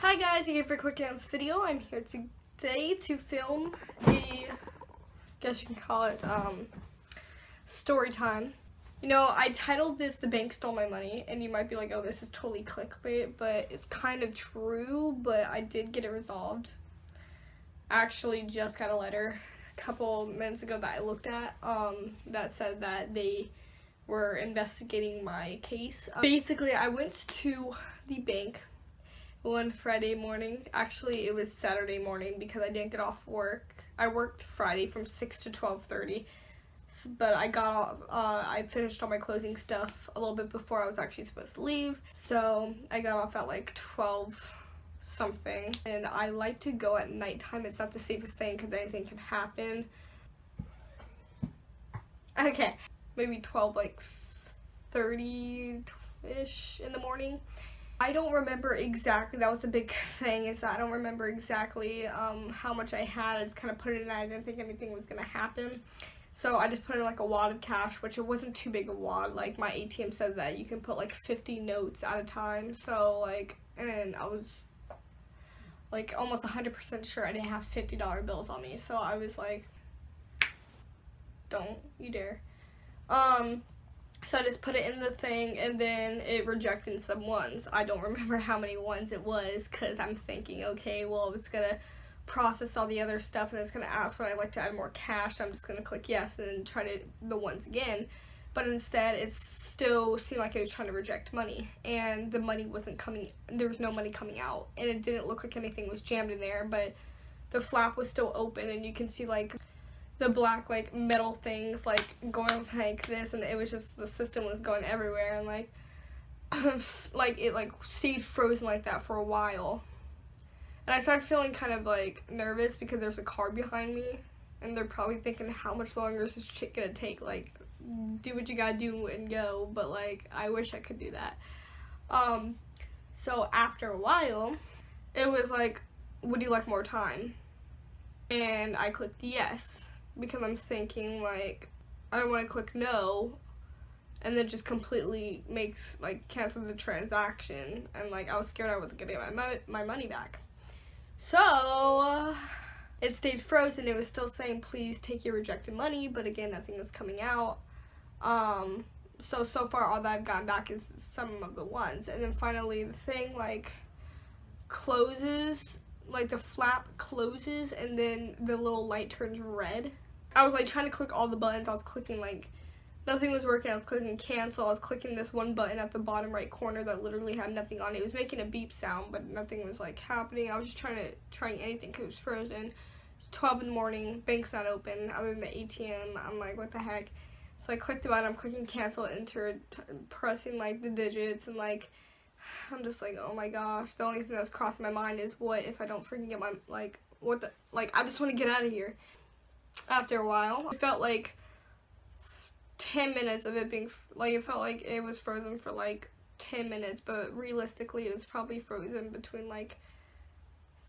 Hi guys, thank you for clicking on this video. I'm here today to film a, guess you can call it, um, story time. You know, I titled this The Bank Stole My Money, and you might be like, oh, this is totally clickbait, but it's kind of true, but I did get it resolved. Actually, just got a letter a couple minutes ago that I looked at, um, that said that they were investigating my case. Um, basically, I went to the bank one Friday morning. Actually, it was Saturday morning because I didn't get off work. I worked Friday from 6 to 12.30, but I got off, uh, I finished all my closing stuff a little bit before I was actually supposed to leave. So I got off at like 12 something. And I like to go at nighttime. It's not the safest thing because anything can happen. Okay, maybe 12 like 30-ish in the morning. I don't remember exactly, that was a big thing, is I don't remember exactly um, how much I had. I just kind of put it in, I didn't think anything was going to happen. So I just put in like a wad of cash, which it wasn't too big a wad. Like my ATM said that you can put like 50 notes at a time. So like, and I was like almost 100% sure I didn't have $50 bills on me. So I was like, don't you dare. Um, so I just put it in the thing and then it rejected some ones. I don't remember how many ones it was because I'm thinking, okay, well, it's going to process all the other stuff and it's going to ask would I like to add more cash. I'm just going to click yes and then try to the ones again. But instead, it still seemed like it was trying to reject money and the money wasn't coming, there was no money coming out and it didn't look like anything was jammed in there, but the flap was still open and you can see like the black like metal things like going like this and it was just the system was going everywhere and like like it like stayed frozen like that for a while. And I started feeling kind of like nervous because there's a car behind me and they're probably thinking how much longer is this chick gonna take? Like do what you gotta do and go. But like I wish I could do that. Um so after a while it was like would you like more time? And I clicked yes because I'm thinking like I don't want to click no and then just completely makes like cancel the transaction and like I was scared I wasn't getting my my money back. So it stayed frozen. It was still saying please take your rejected money, but again nothing was coming out. Um, so so far all that I've gotten back is some of the ones, and then finally the thing like closes, like the flap closes, and then the little light turns red I was like trying to click all the buttons. I was clicking like nothing was working. I was clicking cancel. I was clicking this one button at the bottom right corner that literally had nothing on it. It was making a beep sound, but nothing was like happening. I was just trying to trying anything because it was frozen. 12 in the morning, bank's not open other than the ATM. I'm like, what the heck? So I clicked the button. I'm clicking cancel, enter, pressing like the digits and like. I'm just like, oh my gosh. The only thing that was crossing my mind is what if I don't freaking get my, like, what the, like, I just want to get out of here after a while. It felt like 10 minutes of it being, like it felt like it was frozen for like 10 minutes, but realistically it was probably frozen between like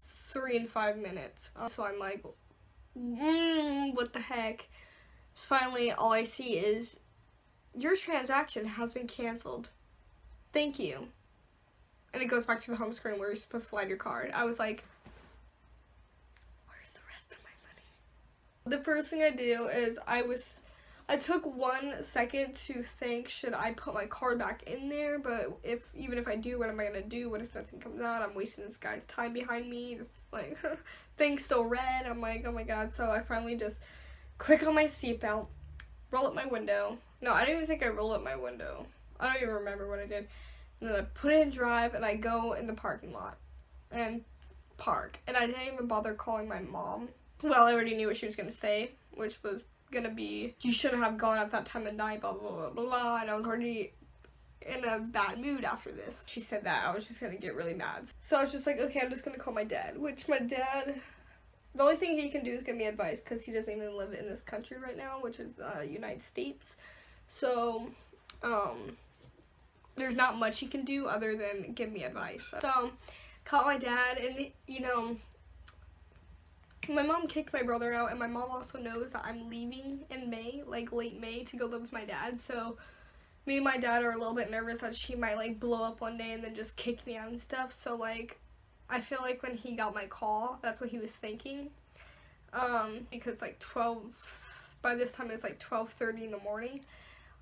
3 and 5 minutes. Uh, so I'm like, mm, what the heck? So finally all I see is, your transaction has been canceled. Thank you. And it goes back to the home screen where you're supposed to slide your card. I was like, the first thing I do is I was I took one second to think should I put my card back in there? But if even if I do what am I gonna do? What if nothing comes out? I'm wasting this guy's time behind me just like things still red. I'm like oh my god. So I finally just click on my seatbelt roll up my window. No I don't even think I roll up my window. I don't even remember what I did. And then I put it in drive and I go in the parking lot and park. And I didn't even bother calling my mom well, I already knew what she was going to say, which was going to be, you shouldn't have gone at that time of night, blah, blah, blah, blah, blah, and I was already in a bad mood after this. She said that, I was just going to get really mad. So I was just like, okay, I'm just going to call my dad, which my dad, the only thing he can do is give me advice, because he doesn't even live in this country right now, which is uh, United States. So, um, there's not much he can do other than give me advice. So, call my dad, and, you know, my mom kicked my brother out and my mom also knows that I'm leaving in May, like late May, to go live with my dad. So me and my dad are a little bit nervous that she might like blow up one day and then just kick me out and stuff. So like I feel like when he got my call, that's what he was thinking. Um, because like 12, by this time it's like 12.30 in the morning.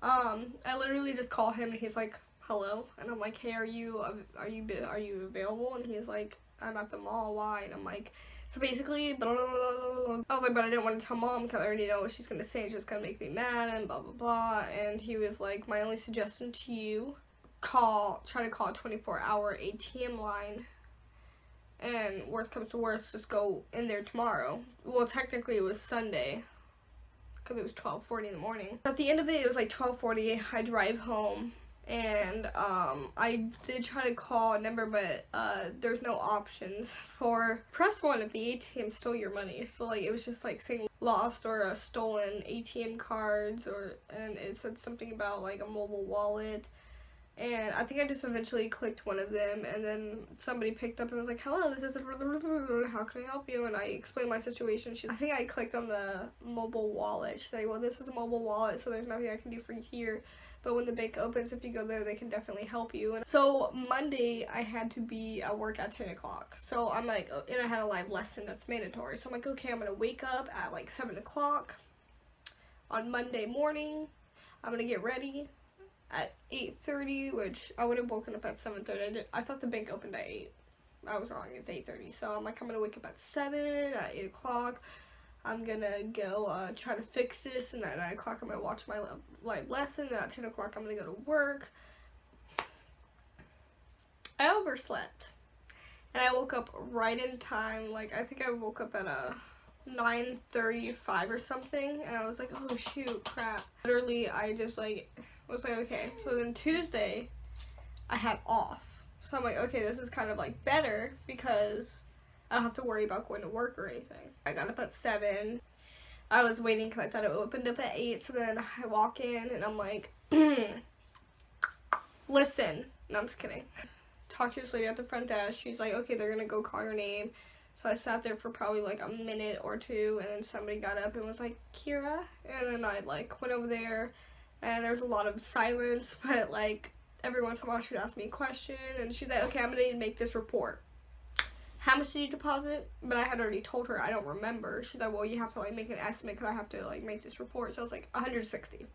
Um, I literally just call him and he's like, hello. And I'm like, hey, are you, are you, are you available? And he's like, I'm at the mall, why? And I'm like, so basically, blah, blah, blah, but I didn't want to tell mom because I already know what she's going to say. She's going to make me mad and blah, blah, blah. And he was like, my only suggestion to you, call, try to call a 24 hour ATM line. And worst comes to worst, just go in there tomorrow. Well, technically it was Sunday because it was 12.40 in the morning. At the end of it, it was like 12.40. I drive home and um, I did try to call a number, but uh, there's no options for press one if the ATM stole your money. So like it was just like saying lost or uh, stolen ATM cards, or and it said something about like a mobile wallet. And I think I just eventually clicked one of them, and then somebody picked up and was like, "Hello, this is how can I help you?" And I explained my situation. She, I think I clicked on the mobile wallet. She's like, "Well, this is a mobile wallet, so there's nothing I can do for you here." but when the bank opens, if you go there, they can definitely help you. And so Monday, I had to be at work at 10 o'clock. So I'm like, oh, and I had a live lesson that's mandatory. So I'm like, okay, I'm going to wake up at like 7 o'clock on Monday morning. I'm going to get ready at 8.30, which I would have woken up at 7.30. I, I thought the bank opened at 8. I was wrong, it's 8.30. So I'm like, I'm going to wake up at 7, at 8 o'clock. I'm gonna go uh, try to fix this, and at 9 o'clock I'm gonna watch my live lesson, and at 10 o'clock I'm gonna go to work. I overslept. And I woke up right in time, like, I think I woke up at a 9.35 or something, and I was like, oh shoot, crap. Literally, I just, like, was like, okay. So then Tuesday, I had off. So I'm like, okay, this is kind of, like, better, because I don't have to worry about going to work or anything. I got up at 7. I was waiting because I thought it opened up at 8. So then I walk in and I'm like, listen. No, I'm just kidding. Talk to this lady at the front desk. She's like, okay, they're going to go call your name. So I sat there for probably like a minute or two. And then somebody got up and was like, Kira. And then I like went over there. And there's a lot of silence. But like every once in a while she would ask me a question. And she's like, okay, I'm going to make this report how much did you deposit? But I had already told her I don't remember. She's like, well, you have to like make an estimate because I have to like make this report. So I was like 160.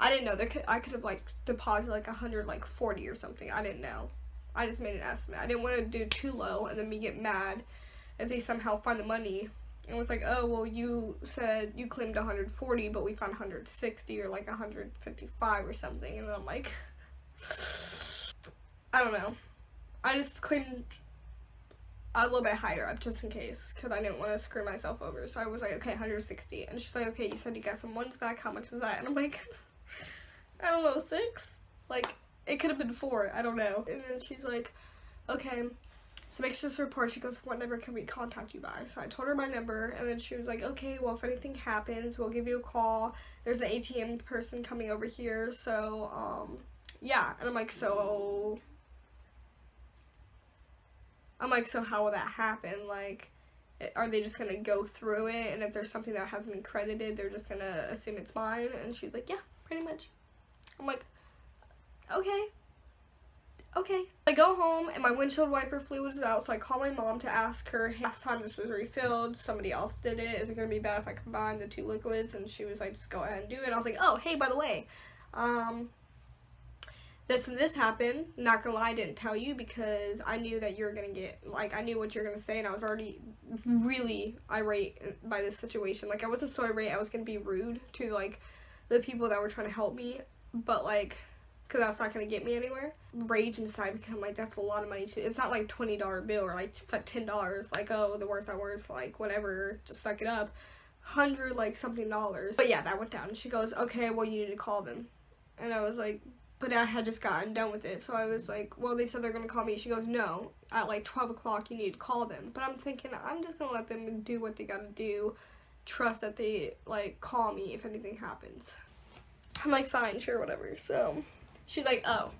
I didn't know there could I could have like deposited like 100 like 40 or something. I didn't know. I just made an estimate. I didn't want to do too low and then me get mad if they somehow find the money. And was like, oh well, you said you claimed 140, but we found 160 or like 155 or something. And I'm like, I don't know. I just claimed a little bit higher up just in case because I didn't want to screw myself over. So I was like, okay, 160. And she's like, okay, you said you got some ones back. How much was that? And I'm like, I don't know, six? Like, it could have been four. I don't know. And then she's like, okay. So makes this report. She goes, what number can we contact you by? So I told her my number. And then she was like, okay, well, if anything happens, we'll give you a call. There's an ATM person coming over here. So, um, yeah. And I'm like, so I'm like, so how will that happen? Like, are they just gonna go through it, and if there's something that hasn't been credited, they're just gonna assume it's mine? And she's like, yeah, pretty much. I'm like, okay, okay. I go home, and my windshield wiper fluid is out, so I call my mom to ask her, last time this was refilled, somebody else did it, is it gonna be bad if I combine the two liquids? And she was like, just go ahead and do it. And I was like, oh, hey, by the way, um, this and this happened. Not gonna lie, I didn't tell you because I knew that you're gonna get like I knew what you're gonna say, and I was already really irate by this situation. Like I wasn't so irate, I was gonna be rude to like the people that were trying to help me, but like because that's not gonna get me anywhere. Rage inside because I'm like that's a lot of money. Too. It's not like twenty dollar bill or like ten dollars. Like oh the worst that worst like whatever, just suck it up. Hundred like something dollars. But yeah, that went down. She goes okay, well you need to call them, and I was like but I had just gotten done with it. So I was like, well, they said they're going to call me. She goes, no, at like 12 o'clock, you need to call them. But I'm thinking, I'm just going to let them do what they got to do. Trust that they, like, call me if anything happens. I'm like, fine, sure, whatever. So she's like, oh.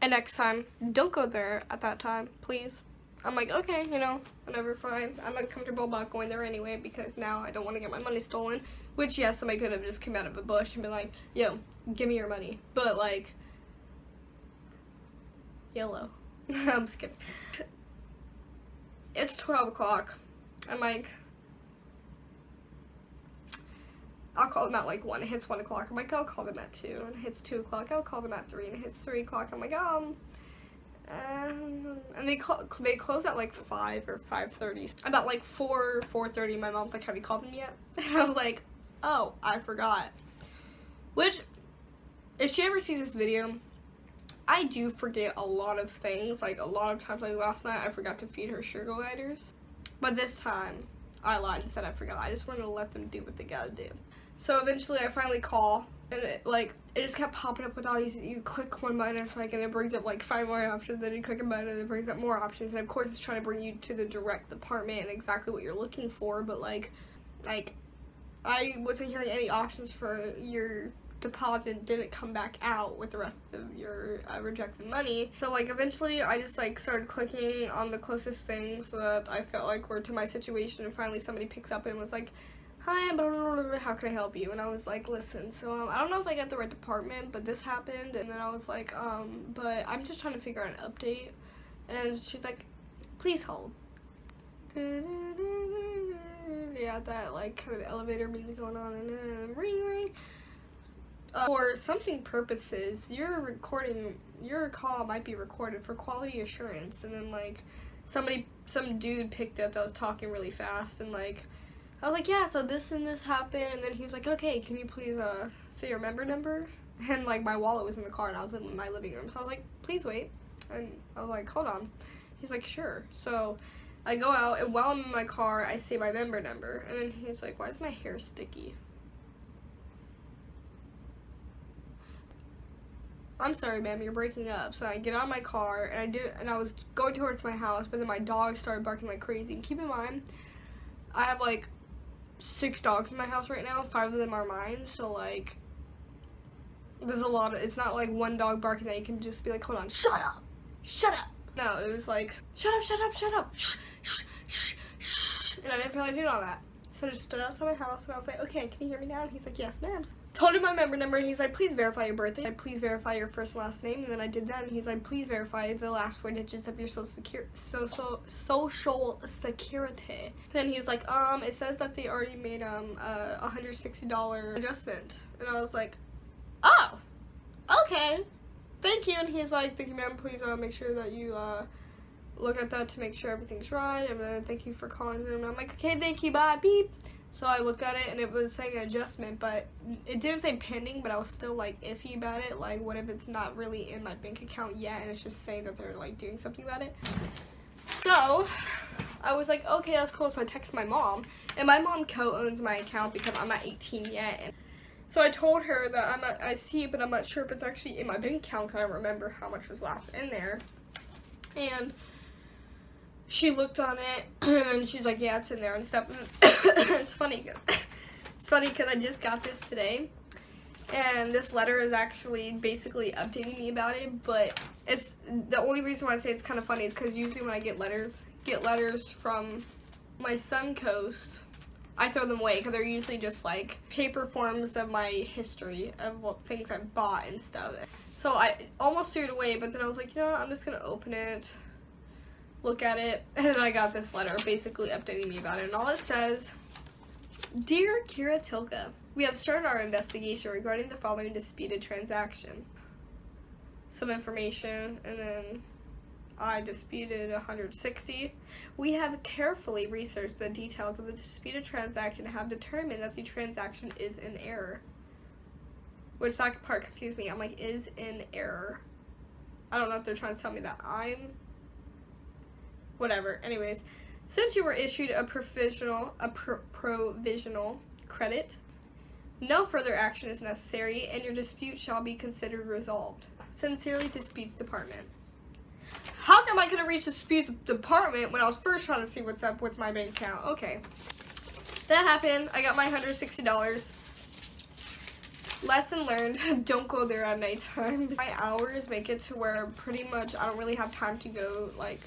And next time, don't go there at that time, please. I'm like, okay, you know, whatever, fine. I'm uncomfortable about going there anyway because now I don't want to get my money stolen. Which, yes, somebody could have just come out of a bush and been like, yo, give me your money. But, like, yellow. I'm just kidding. it's 12 o'clock. I'm like, I'll call them at like 1. It hits 1 o'clock. I'm like, I'll call them at 2. And it hits 2 o'clock. I'll call them at 3. And it hits 3 o'clock. I'm like, um. Um, and they call, they close at like 5 or 5.30. About like 4, 4.30, my mom's like, have you called them yet? And I was like, oh, I forgot. Which, if she ever sees this video, I do forget a lot of things. Like, a lot of times, like last night, I forgot to feed her sugar gliders. But this time, I lied and said I forgot. I just wanted to let them do what they gotta do. So eventually, I finally call, and it, like, it just kept popping up with all these, you click one button, it's like, and it brings up like five more options, then you click a button, and it brings up more options, and of course, it's trying to bring you to the direct department and exactly what you're looking for, but like, like, I wasn't hearing any options for your deposit didn't come back out with the rest of your uh, rejected money. So like eventually I just like started clicking on the closest things that I felt like were to my situation and finally somebody picks up and was like, hi, how can I help you? And I was like, listen, so um, I don't know if I got the right department, but this happened. And then I was like, um, but I'm just trying to figure out an update. And she's like, please hold. Yeah, that like kind of elevator music going on and ring ring. Uh, for something purposes, your recording, your call might be recorded for quality assurance. And then like somebody, some dude picked up that was talking really fast and like, I was like, yeah, so this and this happened. And then he was like, okay, can you please uh, say your member number? And like my wallet was in the car and I was in my living room. So I was like, please wait. And I was like, hold on. He's like, sure. So I go out and while I'm in my car, I say my member number. And then he's like, why is my hair sticky? I'm sorry, ma'am, you're breaking up. So I get out of my car and I do, and I was going towards my house, but then my dog started barking like crazy. And keep in mind, I have like six dogs in my house right now. Five of them are mine. So like, there's a lot of. It's not like one dog barking that you can just be like, hold on, shut up, shut up. No, it was like, shut up, shut up, shut up, shh, shh, shh, shh. And I didn't feel like doing all that. So I just stood outside my house and I was like, okay, can you hear me now? And he's like, yes, ma'am. Told him my member number and he's like, please verify your birthday. I please verify your first and last name. And then I did that and he's like, please verify the last four digits of your social security. So, so, social security. Then he was like, um, it says that they already made um a $160 adjustment. And I was like, oh, okay. Thank you. And he's like, thank you, ma'am. Please uh, make sure that you uh look at that to make sure everything's right. And then thank you for calling. And I'm like, okay, thank you, bye, beep. So I looked at it and it was saying adjustment, but it didn't say pending, but I was still like iffy about it. Like, what if it's not really in my bank account yet and it's just saying that they're like doing something about it? So I was like, okay, that's cool. So I texted my mom, and my mom co-owns my account because I'm not 18 yet. And so I told her that I'm I see it, but I'm not sure if it's actually in my bank account because I remember how much was last in there. And she looked on it and she's like, yeah, it's in there and stuff. it's funny. It's funny because I just got this today. And this letter is actually basically updating me about it, but it's the only reason why I say it's kind of funny is because usually when I get letters, get letters from my Suncoast, I throw them away because they're usually just like paper forms of my history of what things I bought and stuff. So I almost threw it away, but then I was like, you know what, I'm just gonna open it look at it, and I got this letter basically updating me about it. And all it says, Dear Kira Tilke, we have started our investigation regarding the following disputed transaction. Some information, and then I disputed 160. We have carefully researched the details of the disputed transaction and have determined that the transaction is in error. Which that part confused me. I'm like, is in error. I don't know if they're trying to tell me that I'm whatever. Anyways, since you were issued a provisional a provisional credit, no further action is necessary, and your dispute shall be considered resolved. Sincerely, disputes department. How come I could have reached the disputes department when I was first trying to see what's up with my bank account? Okay, that happened. I got my hundred sixty dollars. Lesson learned, don't go there at nighttime. My hours make it to where pretty much I don't really have time to go like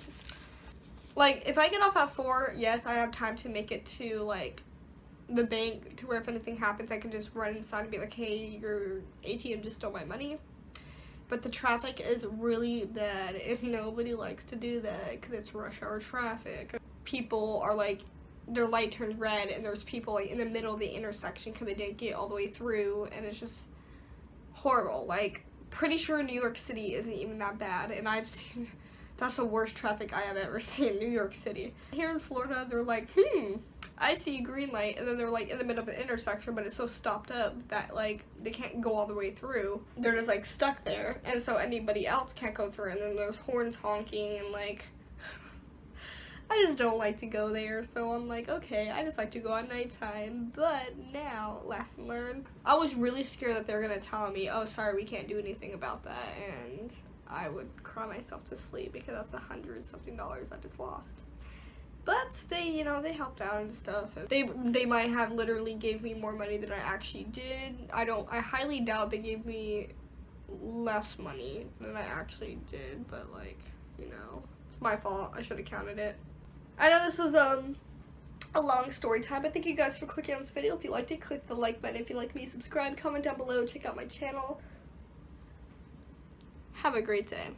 like if I get off at four, yes, I have time to make it to like the bank to where if anything happens, I can just run inside and be like, hey, your ATM just stole my money. But the traffic is really bad, and nobody likes to do that because it's rush hour traffic. people are like their light turns red and there's people like in the middle of the intersection because they didn't get all the way through and it's just horrible like pretty sure new york city isn't even that bad and i've seen that's the worst traffic i have ever seen in new york city here in florida they're like hmm i see a green light and then they're like in the middle of the intersection but it's so stopped up that like they can't go all the way through they're just like stuck there and so anybody else can't go through and then there's horns honking and like I just don't like to go there, so I'm like, okay, I just like to go at nighttime. But now, lesson learned. I was really scared that they were gonna tell me, oh, sorry, we can't do anything about that, and I would cry myself to sleep because that's a hundred something dollars I just lost. But they, you know, they helped out and stuff. They they might have literally gave me more money than I actually did. I don't. I highly doubt they gave me less money than I actually did. But like, you know, it's my fault. I should have counted it. I know this was um a long story time, but thank you guys for clicking on this video. If you liked it, click the like button. If you like me, subscribe, comment down below, check out my channel. Have a great day.